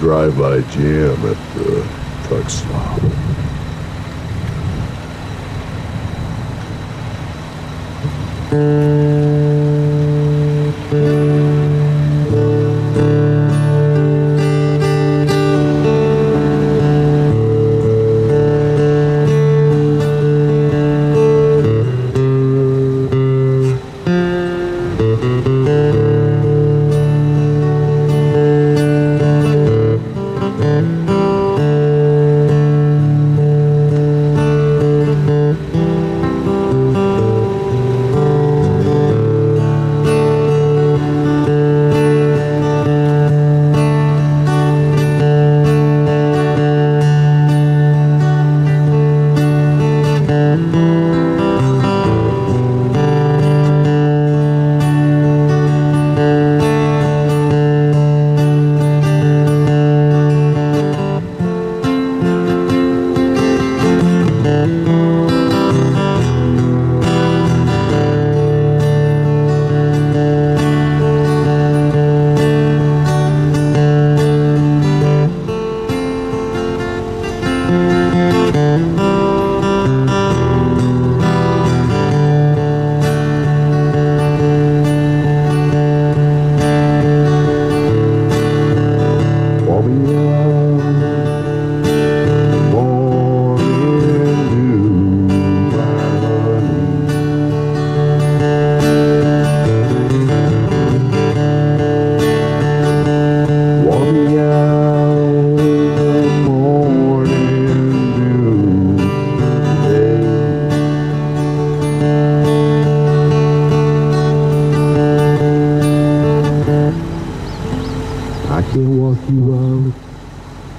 drive-by jam at uh, the truck stop. Mm.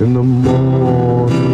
in the morning.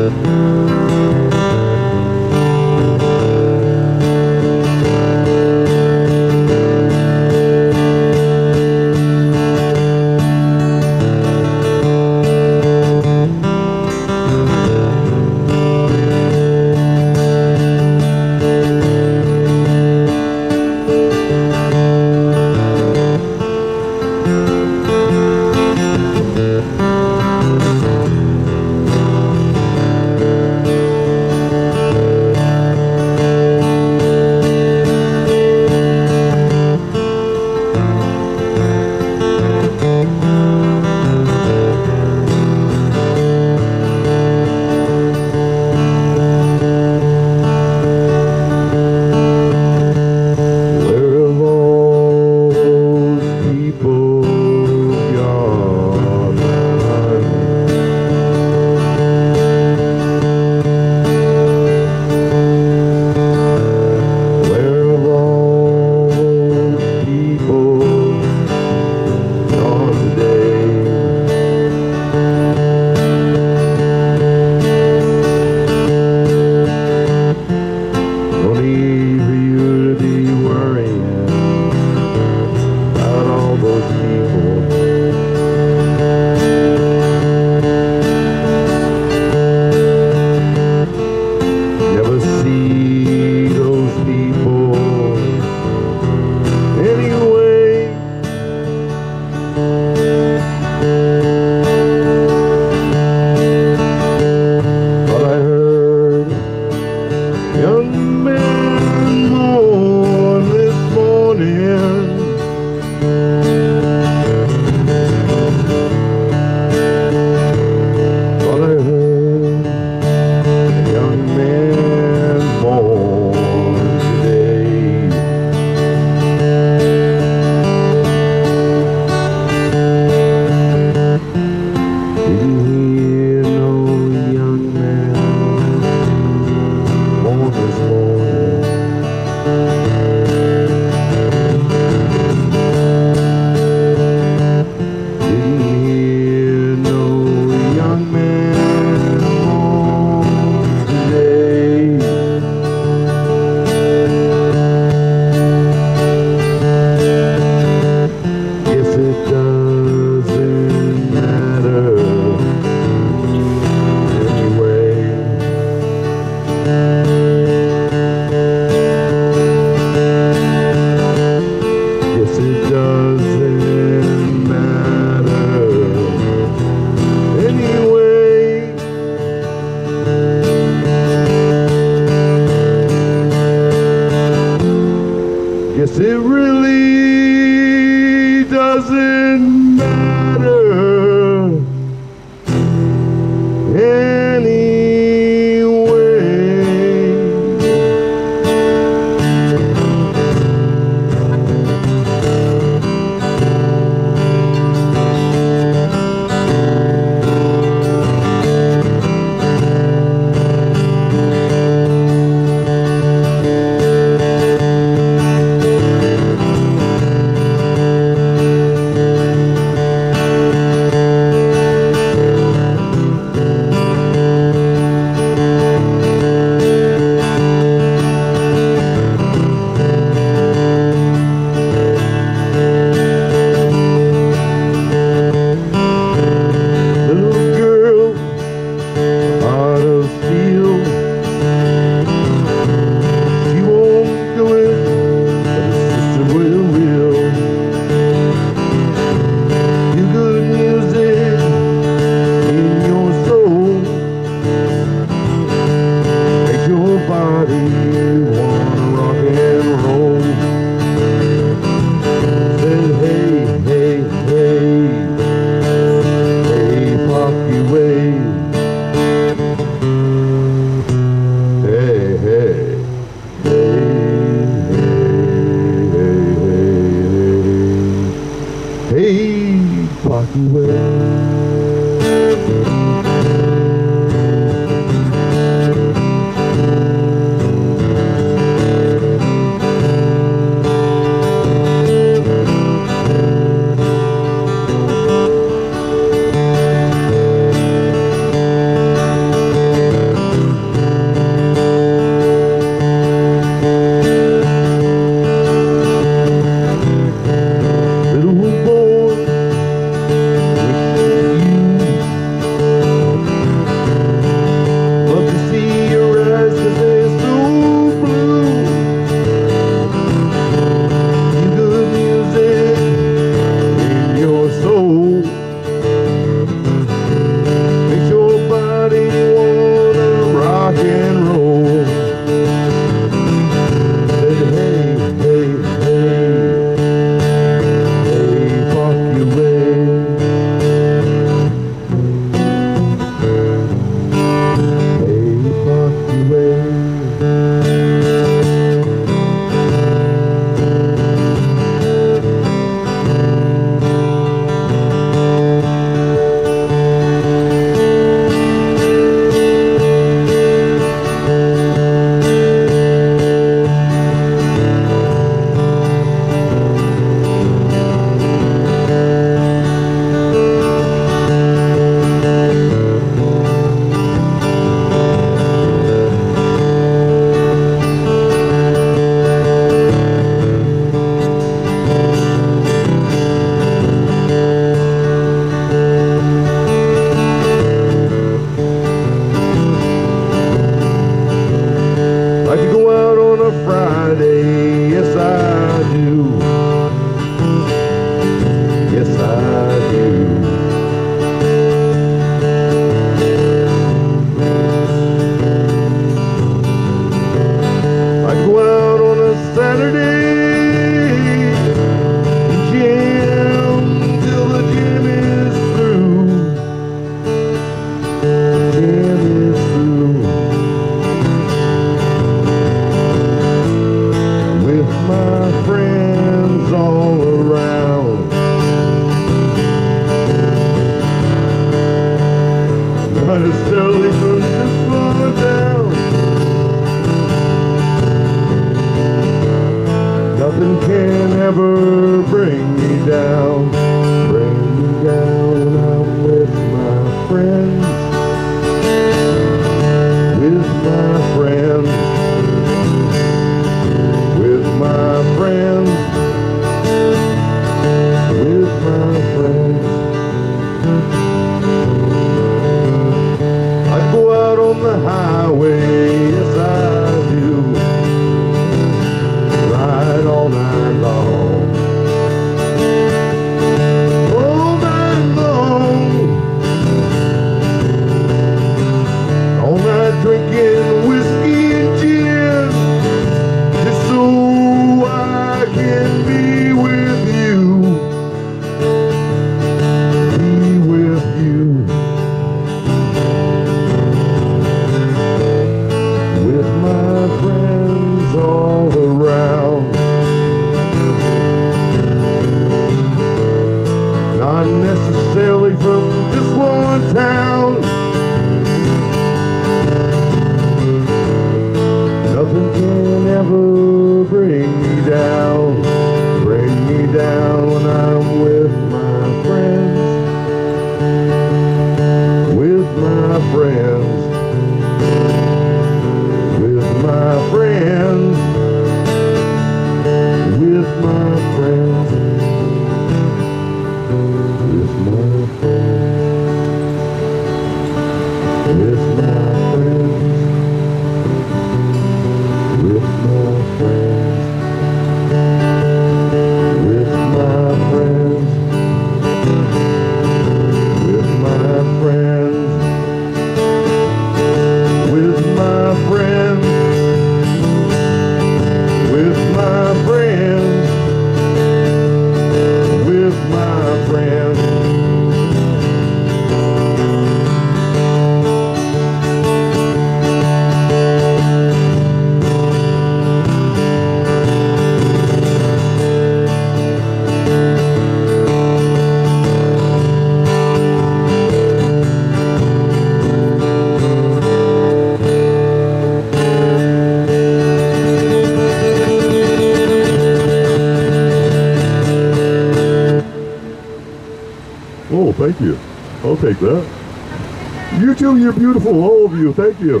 take that. You two, you're beautiful, all of you. Thank you.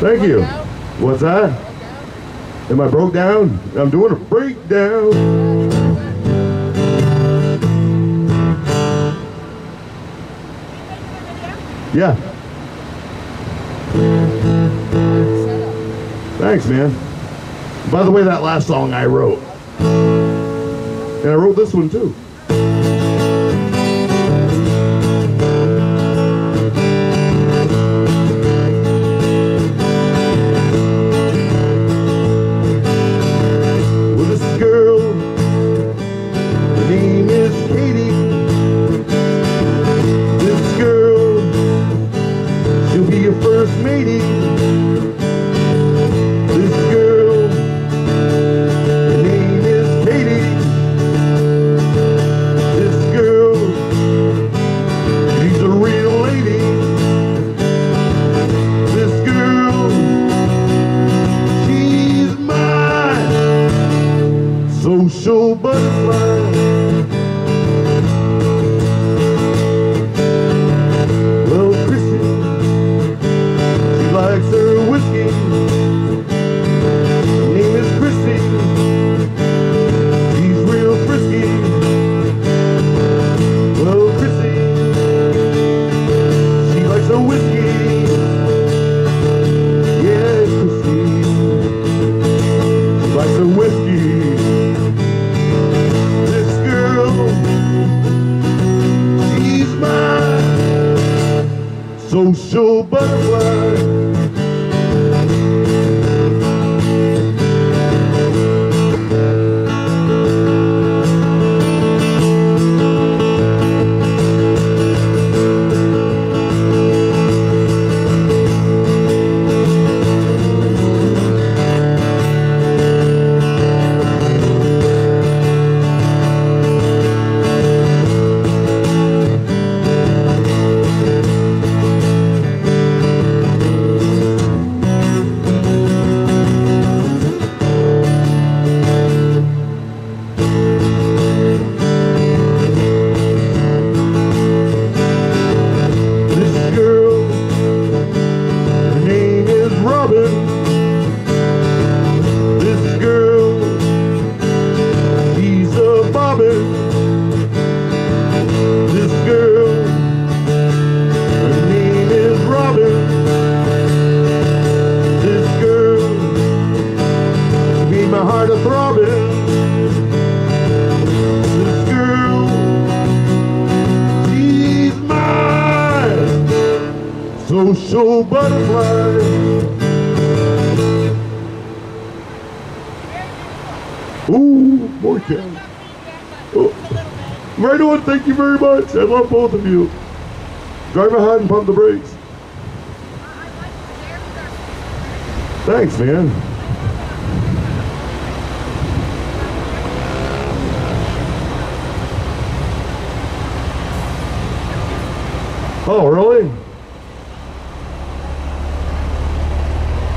Thank you. What's that? Am I broke down? I'm doing a breakdown. Yeah. Thanks, man. By the way, that last song I wrote. And I wrote this one too. so-so butterfly. Ooh, more. Oh. Right on, thank you very much. I love both of you. Drive ahead and pump the brakes. Thanks, man. Oh, really?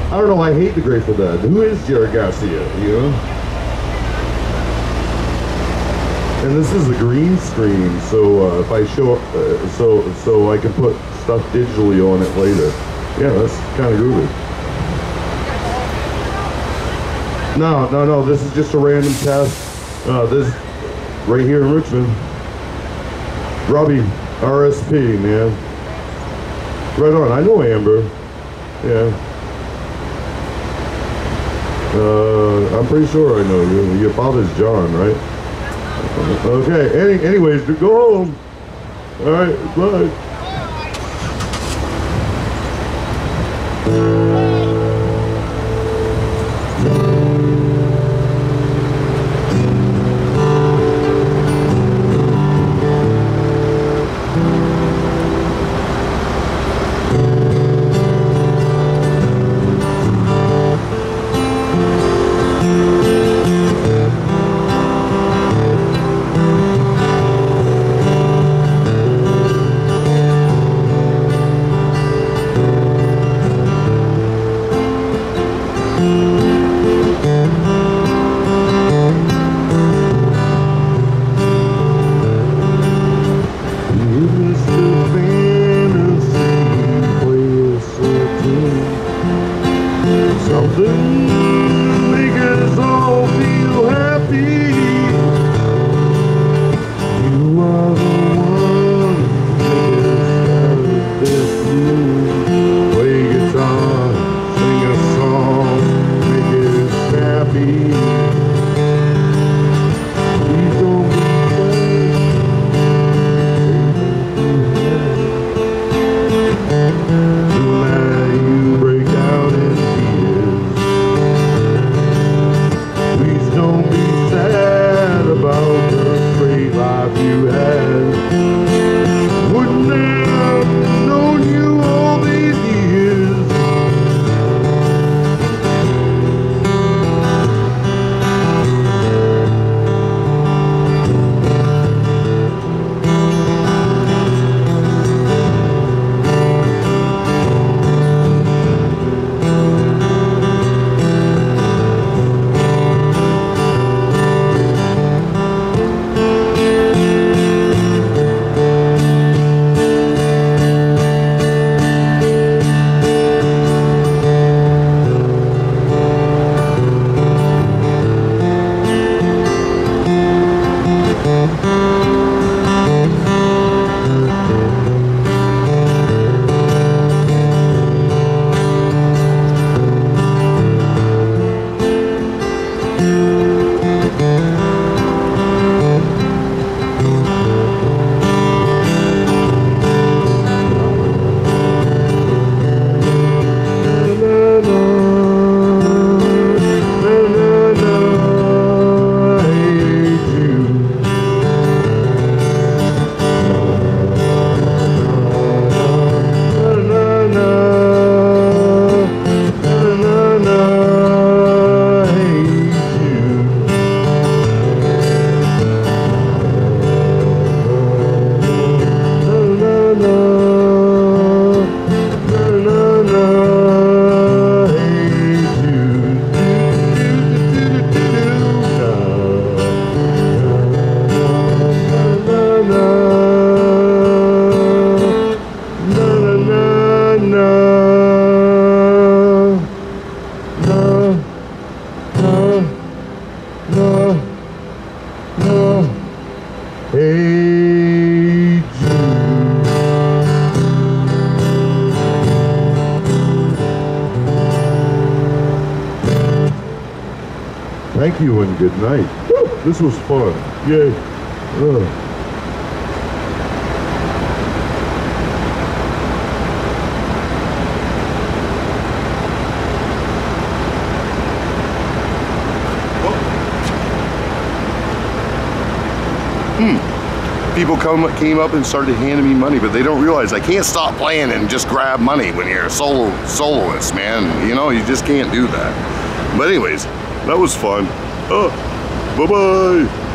I don't know. I hate the Grateful Dead. Who is Jerry Garcia? You know? And this is a green screen, so uh, if I show, uh, so so I can put stuff digitally on it later. Yeah, that's kind of groovy. No, no, no. This is just a random test. Uh, this right here in Richmond. Robbie, RSP, man. Right on. I know Amber. Yeah. Uh, I'm pretty sure I know you. Your father's John, right? Okay. Any, anyways, go home. All right. Bye. You Thank you and good night. Woo! This was fun. Yay. Ugh. Hmm. people come came up and started handing me money, but they don't realize I can't stop playing and just grab money when you're a solo soloist, man. You know, you just can't do that. But anyways, that was fun. Oh, bye bye.